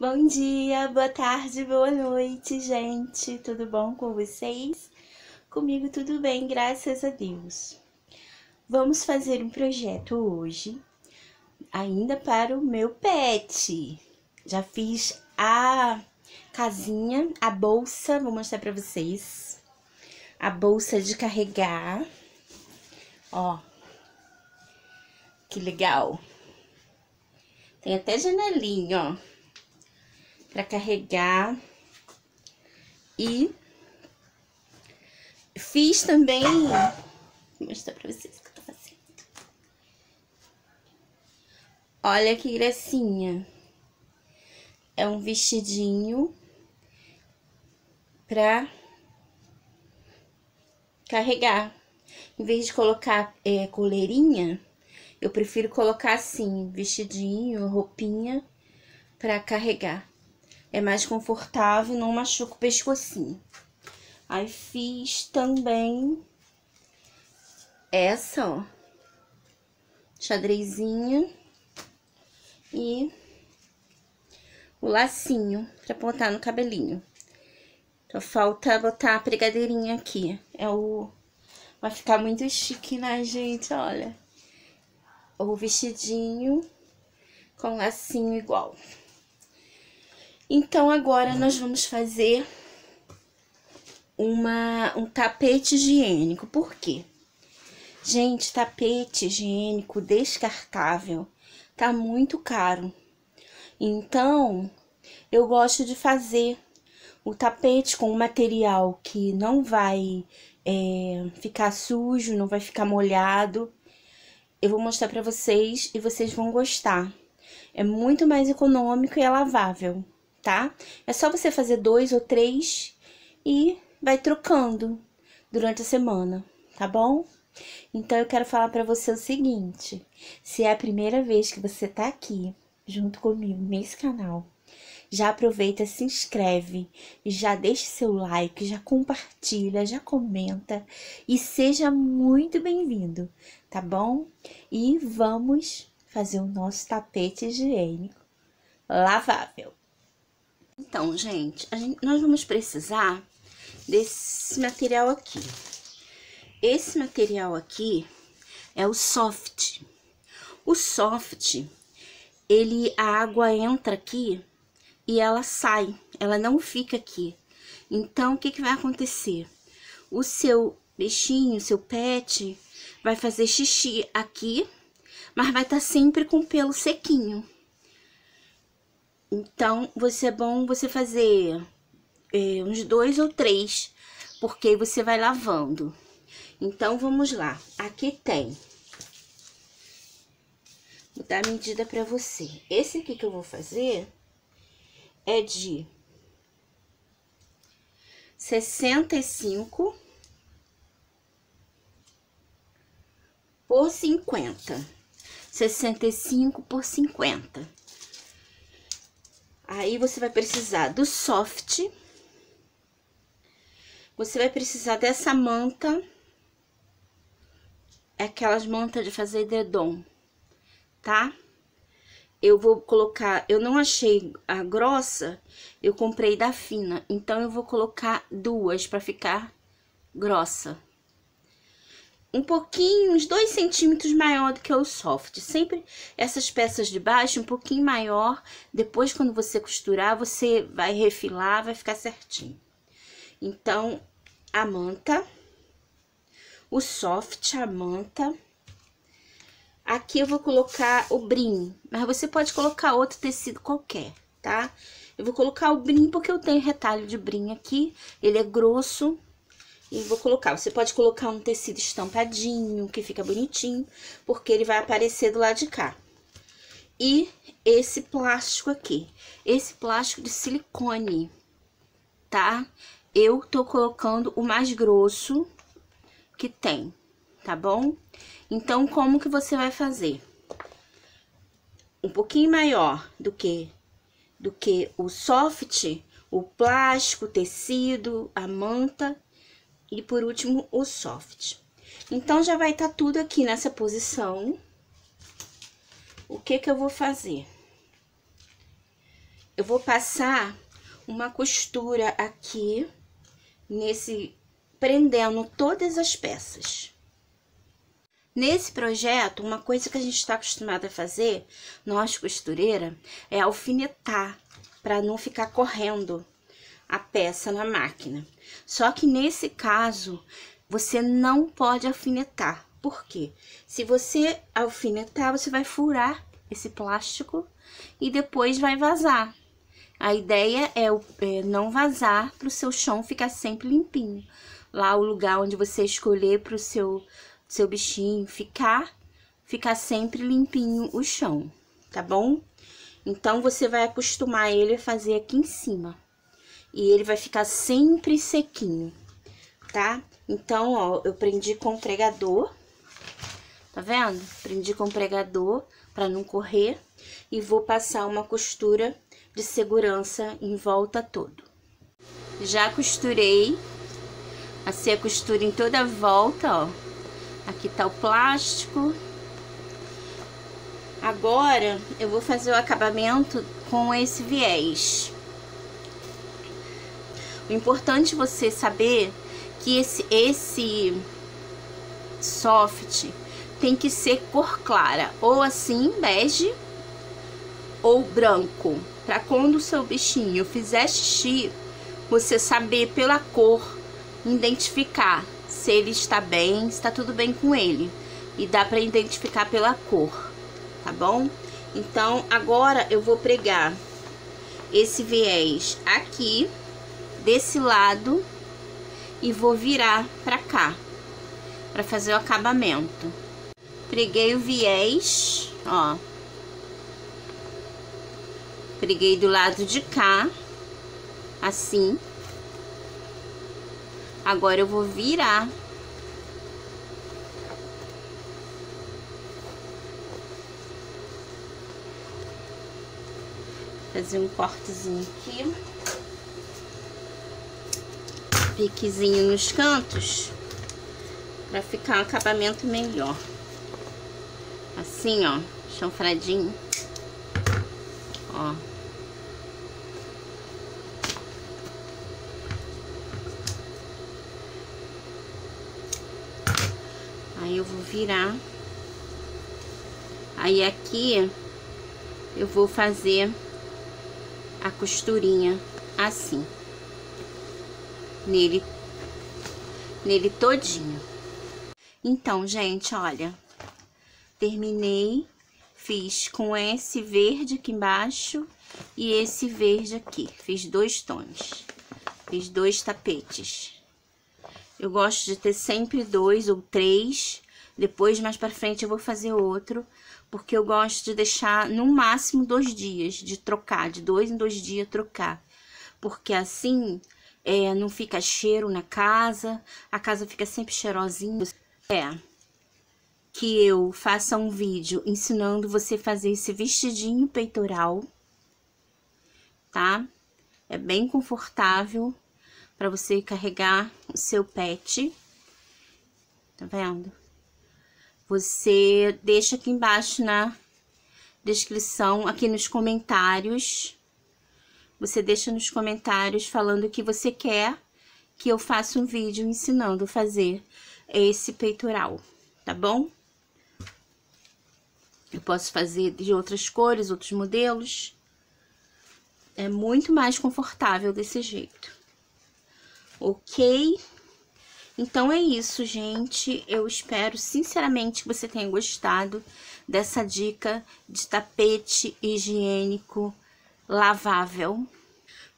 Bom dia, boa tarde, boa noite, gente. Tudo bom com vocês? Comigo tudo bem, graças a Deus. Vamos fazer um projeto hoje, ainda para o meu pet. Já fiz a casinha, a bolsa, vou mostrar para vocês. A bolsa de carregar. Ó. Que legal. Tem até janelinha, ó para carregar. E fiz também. Vou mostrar para vocês o que eu tô fazendo. Olha que gracinha. É um vestidinho pra carregar. Em vez de colocar é, coleirinha, eu prefiro colocar assim, vestidinho, roupinha pra carregar é mais confortável, não machuca o pescocinho. Aí fiz também essa, ó, xadrezinha e o lacinho pra botar no cabelinho. Só falta botar a pregadeirinha aqui. É o... Vai ficar muito chique, né, gente? Olha. O vestidinho com lacinho igual. Então, agora nós vamos fazer uma, um tapete higiênico. Por quê? Gente, tapete higiênico descartável tá muito caro. Então, eu gosto de fazer o tapete com um material que não vai é, ficar sujo, não vai ficar molhado. Eu vou mostrar para vocês e vocês vão gostar. É muito mais econômico e é lavável tá? É só você fazer dois ou três e vai trocando durante a semana, tá bom? Então eu quero falar para você o seguinte: se é a primeira vez que você tá aqui junto comigo nesse canal, já aproveita, se inscreve, já deixa seu like, já compartilha, já comenta e seja muito bem-vindo, tá bom? E vamos fazer o nosso tapete higiênico lavável. Então, gente, gente, nós vamos precisar desse material aqui. Esse material aqui é o soft. O soft, ele, a água entra aqui e ela sai, ela não fica aqui. Então, o que, que vai acontecer? O seu bichinho, seu pet, vai fazer xixi aqui, mas vai estar tá sempre com o pelo sequinho. Então, você é bom você fazer é, uns dois ou três, porque você vai lavando. Então, vamos lá. Aqui tem. Vou dar a medida pra você. Esse aqui que eu vou fazer é de 65 por 50. 65 por 50. Aí, você vai precisar do soft. Você vai precisar dessa manta. É aquelas mantas de fazer dedom, tá? Eu vou colocar, eu não achei a grossa, eu comprei da fina. Então, eu vou colocar duas pra ficar grossa um pouquinho, uns dois centímetros maior do que o soft. Sempre essas peças de baixo um pouquinho maior. Depois, quando você costurar, você vai refilar, vai ficar certinho. Então, a manta, o soft, a manta. Aqui eu vou colocar o brim, mas você pode colocar outro tecido qualquer, tá? Eu vou colocar o brim porque eu tenho retalho de brim aqui, ele é grosso, e vou colocar, você pode colocar um tecido estampadinho, que fica bonitinho, porque ele vai aparecer do lado de cá. E esse plástico aqui, esse plástico de silicone, tá? Eu tô colocando o mais grosso que tem, tá bom? Então, como que você vai fazer? Um pouquinho maior do que, do que o soft, o plástico, o tecido, a manta e por último, o soft. Então, já vai estar tá tudo aqui nessa posição. O que que eu vou fazer? eu vou passar uma costura aqui nesse prendendo todas as peças. Nesse projeto, uma coisa que a gente está acostumado a fazer, nós costureira, é alfinetar para não ficar correndo a peça na máquina. Só que nesse caso, você não pode alfinetar. Por quê? Se você alfinetar, você vai furar esse plástico e depois vai vazar. A ideia é, é não vazar para o seu chão ficar sempre limpinho. Lá o lugar onde você escolher para o seu seu bichinho ficar, ficar sempre limpinho o chão, tá bom? Então, você vai acostumar ele a fazer aqui em cima. E ele vai ficar sempre sequinho, tá? Então, ó, eu prendi com pregador, tá vendo? Prendi com pregador para não correr. E vou passar uma costura de segurança em volta todo. Já costurei, passei a costura em toda a volta, ó Aqui tá o plástico. Agora, eu vou fazer o acabamento com esse viés. O importante é você saber que esse, esse soft tem que ser cor clara, ou assim, bege, ou branco. Pra quando o seu bichinho fizer xixi, você saber pela cor identificar se ele está bem, está tudo bem com ele. E dá para identificar pela cor, tá bom? Então, agora eu vou pregar esse viés aqui, desse lado, e vou virar pra cá, pra fazer o acabamento. Preguei o viés, ó. Preguei do lado de cá, assim. Agora eu vou virar. Fazer um cortezinho aqui. Piquezinho nos cantos. Pra ficar um acabamento melhor. Assim, ó. Chanfradinho. Ó. Aí eu vou virar. Aí aqui eu vou fazer a costurinha assim. Nele, nele todinho. Então, gente, olha. Terminei. Fiz com esse verde aqui embaixo e esse verde aqui. Fiz dois tons. Fiz dois tapetes. Eu gosto de ter sempre dois ou três. Depois, mais pra frente, eu vou fazer outro. Porque eu gosto de deixar no máximo dois dias, de trocar. De dois em dois dias trocar. Porque assim, é, não fica cheiro na casa. A casa fica sempre cheirosinha. É que eu faça um vídeo ensinando você fazer esse vestidinho peitoral, tá? É bem confortável para você carregar o seu pet. Tá vendo? Você deixa aqui embaixo na descrição, aqui nos comentários. Você deixa nos comentários falando que você quer que eu faça um vídeo ensinando a fazer esse peitoral, tá bom? Eu posso fazer de outras cores, outros modelos. É muito mais confortável desse jeito ok? Então é isso, gente. Eu espero sinceramente que você tenha gostado dessa dica de tapete higiênico lavável.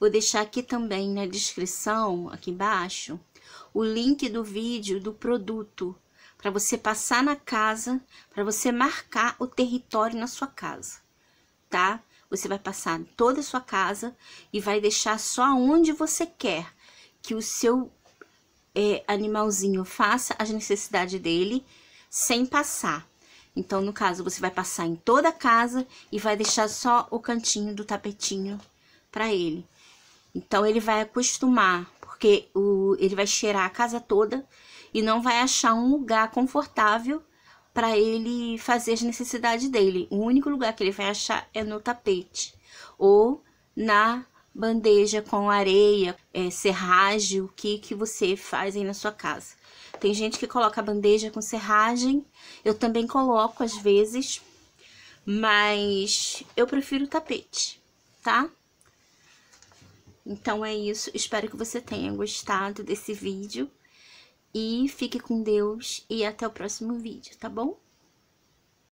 Vou deixar aqui também na descrição, aqui embaixo, o link do vídeo do produto para você passar na casa, para você marcar o território na sua casa, tá? Você vai passar toda a sua casa e vai deixar só onde você quer que o seu é, animalzinho faça as necessidades dele sem passar. Então, no caso, você vai passar em toda a casa e vai deixar só o cantinho do tapetinho para ele. Então, ele vai acostumar, porque o, ele vai cheirar a casa toda e não vai achar um lugar confortável para ele fazer as necessidades dele. O único lugar que ele vai achar é no tapete ou na bandeja com areia, é, serragem, o que, que você faz aí na sua casa. Tem gente que coloca bandeja com serragem, eu também coloco às vezes, mas eu prefiro tapete, tá? Então é isso, espero que você tenha gostado desse vídeo e fique com Deus e até o próximo vídeo, tá bom?